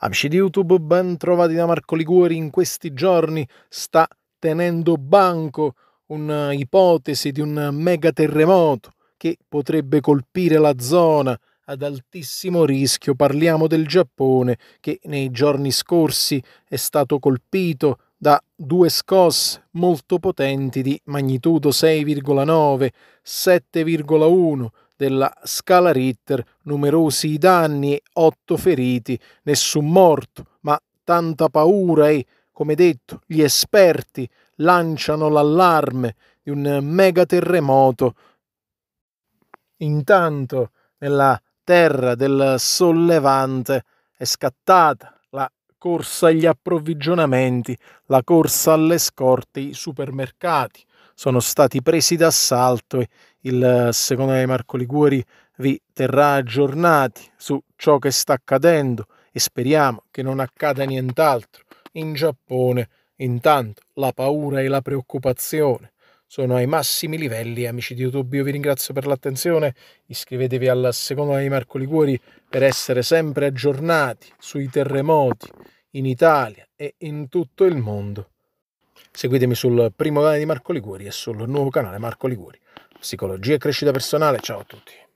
Amici di YouTube, ben trovati da Marco Liguori. In questi giorni sta tenendo banco un'ipotesi di un mega terremoto che potrebbe colpire la zona ad altissimo rischio. Parliamo del Giappone che nei giorni scorsi è stato colpito da due scosse molto potenti di magnitudo 6,9, 7,1 della scala Ritter, numerosi danni e otto feriti, nessun morto, ma tanta paura e, come detto, gli esperti lanciano l'allarme di un mega terremoto. Intanto, nella terra del sollevante è scattata corsa agli approvvigionamenti, la corsa alle scorte, i supermercati sono stati presi d'assalto e il secondo di Marco Liguori vi terrà aggiornati su ciò che sta accadendo e speriamo che non accada nient'altro in Giappone. Intanto la paura e la preoccupazione sono ai massimi livelli. Amici di YouTube, io vi ringrazio per l'attenzione. Iscrivetevi al secondo di Marco Liguori per essere sempre aggiornati sui terremoti in Italia e in tutto il mondo. Seguitemi sul primo canale di Marco Liguori e sul nuovo canale Marco Liguori. Psicologia e crescita personale. Ciao a tutti.